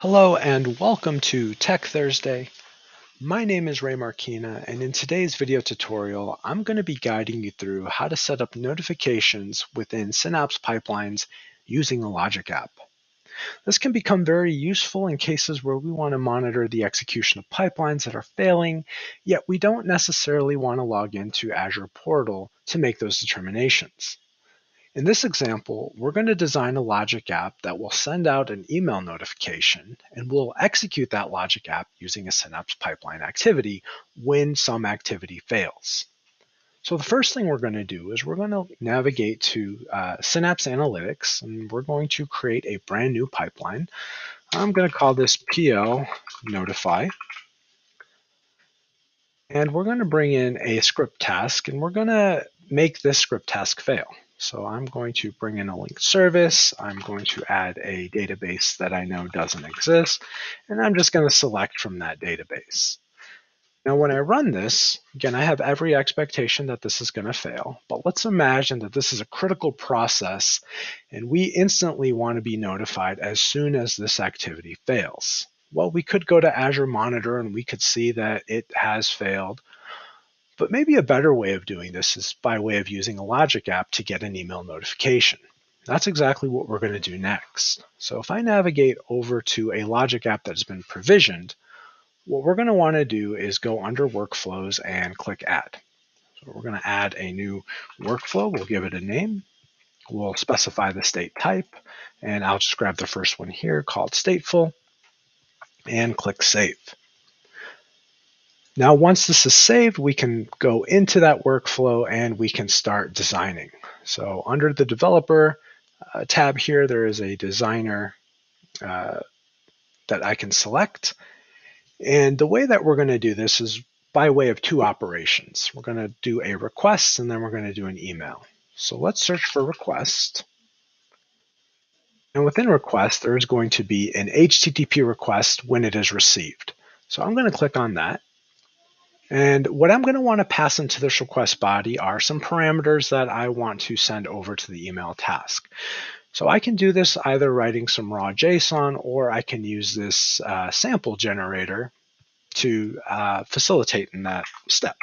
Hello and welcome to Tech Thursday. My name is Ray Marquina and in today's video tutorial, I'm going to be guiding you through how to set up notifications within Synapse pipelines using a Logic app. This can become very useful in cases where we want to monitor the execution of pipelines that are failing, yet we don't necessarily want to log into Azure Portal to make those determinations. In this example, we're going to design a logic app that will send out an email notification and we'll execute that logic app using a Synapse pipeline activity when some activity fails. So the first thing we're going to do is we're going to navigate to uh, Synapse Analytics and we're going to create a brand new pipeline. I'm going to call this PL Notify. And we're going to bring in a script task and we're going to make this script task fail. So I'm going to bring in a linked service. I'm going to add a database that I know doesn't exist, and I'm just going to select from that database. Now, when I run this, again, I have every expectation that this is going to fail, but let's imagine that this is a critical process and we instantly want to be notified as soon as this activity fails. Well, we could go to Azure Monitor and we could see that it has failed, but maybe a better way of doing this is by way of using a Logic app to get an email notification. That's exactly what we're going to do next. So if I navigate over to a Logic app that has been provisioned, what we're going to want to do is go under workflows and click add. So we're going to add a new workflow. We'll give it a name. We'll specify the state type, and I'll just grab the first one here called stateful and click save. Now, once this is saved, we can go into that workflow and we can start designing. So under the developer uh, tab here, there is a designer uh, that I can select. And the way that we're going to do this is by way of two operations. We're going to do a request and then we're going to do an email. So let's search for request. And within request, there is going to be an HTTP request when it is received. So I'm going to click on that. And what I'm going to want to pass into this request body are some parameters that I want to send over to the email task. So I can do this either writing some raw JSON or I can use this uh, sample generator to uh, facilitate in that step.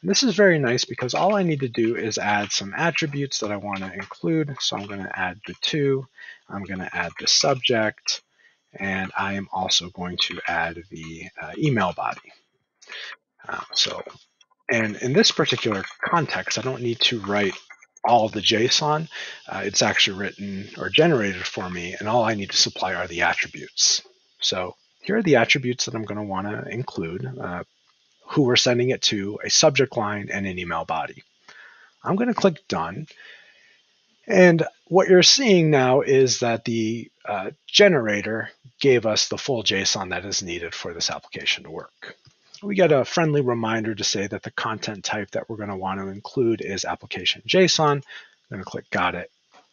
And this is very nice because all I need to do is add some attributes that I want to include. So I'm going to add the to, I'm going to add the subject, and I am also going to add the uh, email body. Uh, so, and in this particular context, I don't need to write all the JSON. Uh, it's actually written or generated for me, and all I need to supply are the attributes. So here are the attributes that I'm going to want to include, uh, who we're sending it to, a subject line, and an email body. I'm going to click Done. And what you're seeing now is that the uh, generator gave us the full JSON that is needed for this application to work we get a friendly reminder to say that the content type that we're going to want to include is application JSON. I'm going to click got it.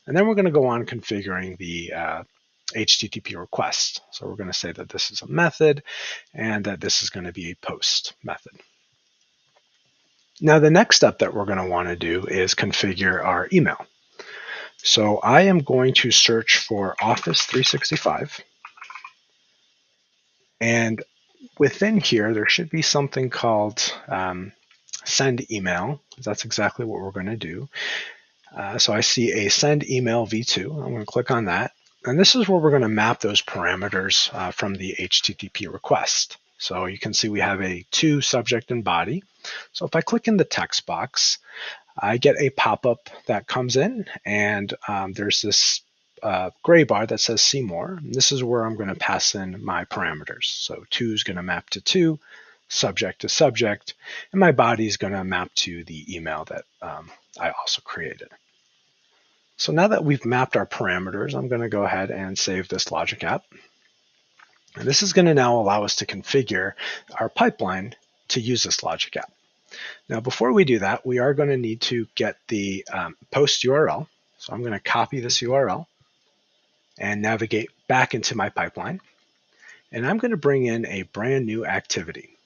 And then we're going to go on configuring the uh, HTTP request. So we're going to say that this is a method and that this is going to be a post method. Now the next step that we're going to want to do is configure our email. So I am going to search for Office 365 and within here, there should be something called um, send email. That's exactly what we're going to do. Uh, so I see a send email v2. I'm going to click on that. And this is where we're going to map those parameters uh, from the HTTP request. So you can see we have a to subject and body. So if I click in the text box, I get a pop-up that comes in and um, there's this uh, gray bar that says see more. And this is where I'm going to pass in my parameters. So to is going to map to 2, subject to subject, and my body is going to map to the email that um, I also created. So now that we've mapped our parameters, I'm going to go ahead and save this logic app. And this is going to now allow us to configure our pipeline to use this logic app. Now, before we do that, we are going to need to get the um, post URL. So I'm going to copy this URL and navigate back into my pipeline. And I'm going to bring in a brand new activity.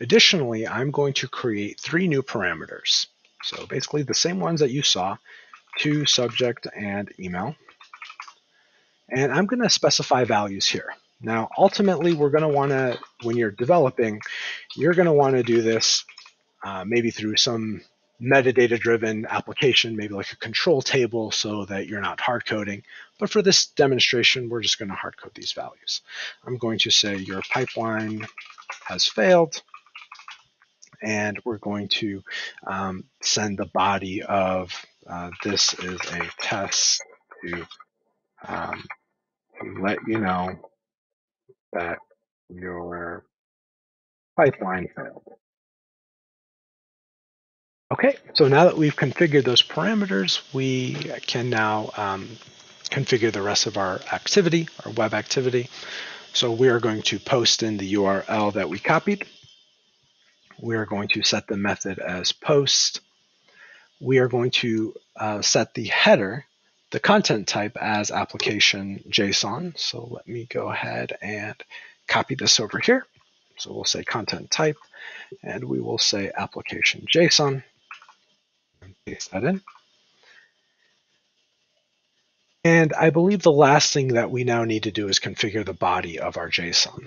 Additionally, I'm going to create three new parameters. So basically the same ones that you saw, to subject and email. And I'm going to specify values here. Now, ultimately, we're going to want to, when you're developing, you're going to want to do this uh, maybe through some metadata driven application, maybe like a control table so that you're not hard coding. But for this demonstration, we're just going to hard code these values. I'm going to say your pipeline has failed. And we're going to um, send the body of uh, this is a test to, um, to let you know that your pipeline failed. Okay, so now that we've configured those parameters, we can now um, configure the rest of our activity, our web activity. So we are going to post in the URL that we copied. We are going to set the method as post. We are going to uh, set the header, the content type as application JSON. So let me go ahead and copy this over here. So we'll say content type, and we will say application JSON paste that in. And I believe the last thing that we now need to do is configure the body of our JSON.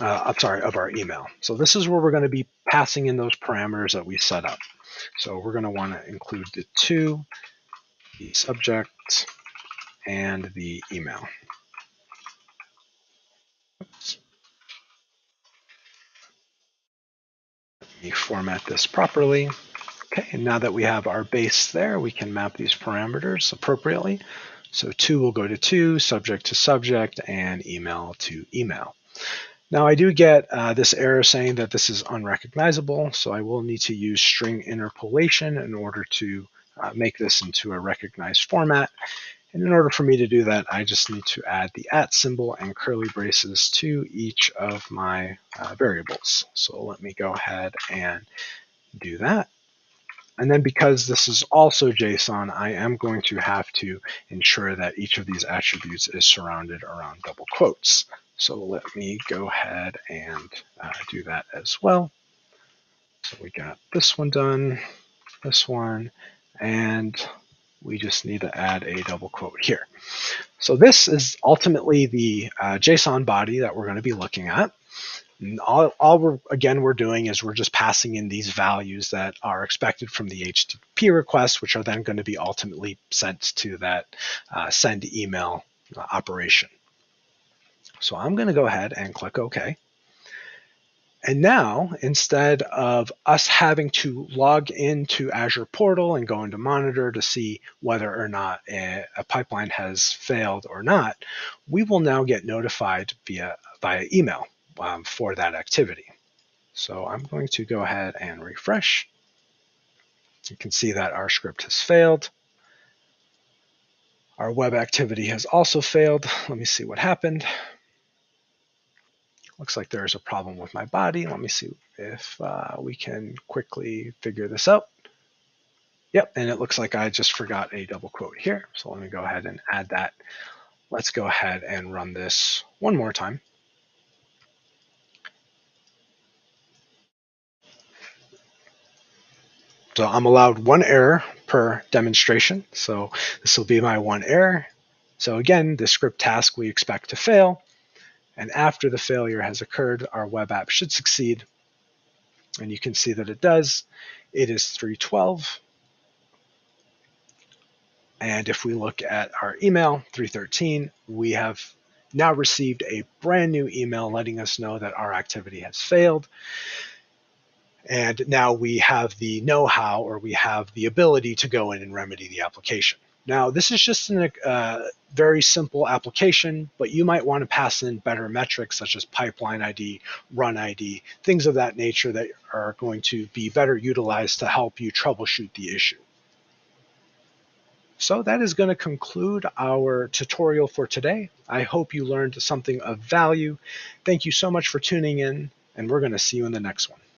Uh, I'm sorry, of our email. So this is where we're going to be passing in those parameters that we set up. So we're going to want to include the to, the subject, and the email. Oops. Let me format this properly. Okay, and now that we have our base there, we can map these parameters appropriately. So to will go to to, subject to subject, and email to email. Now I do get uh, this error saying that this is unrecognizable, so I will need to use string interpolation in order to uh, make this into a recognized format. And in order for me to do that, I just need to add the at symbol and curly braces to each of my uh, variables. So let me go ahead and do that. And then because this is also JSON, I am going to have to ensure that each of these attributes is surrounded around double quotes. So let me go ahead and uh, do that as well. So we got this one done, this one, and we just need to add a double quote here. So this is ultimately the uh, JSON body that we're going to be looking at all, all we're again we're doing is we're just passing in these values that are expected from the HTTP request, which are then going to be ultimately sent to that uh, send email uh, operation. So I'm going to go ahead and click OK. And now, instead of us having to log into Azure Portal and go into Monitor to see whether or not a, a pipeline has failed or not, we will now get notified via via email um, for that activity. So I'm going to go ahead and refresh. You can see that our script has failed. Our web activity has also failed. Let me see what happened. Looks like there's a problem with my body. Let me see if uh, we can quickly figure this out. Yep, and it looks like I just forgot a double quote here. So let me go ahead and add that. Let's go ahead and run this one more time. So I'm allowed one error per demonstration. So this will be my one error. So again, the script task we expect to fail. And after the failure has occurred, our web app should succeed. And you can see that it does. It is 312. And if we look at our email, 313, we have now received a brand new email letting us know that our activity has failed. And now we have the know-how or we have the ability to go in and remedy the application. Now, this is just a uh, very simple application, but you might want to pass in better metrics such as pipeline ID, run ID, things of that nature that are going to be better utilized to help you troubleshoot the issue. So that is going to conclude our tutorial for today. I hope you learned something of value. Thank you so much for tuning in, and we're going to see you in the next one.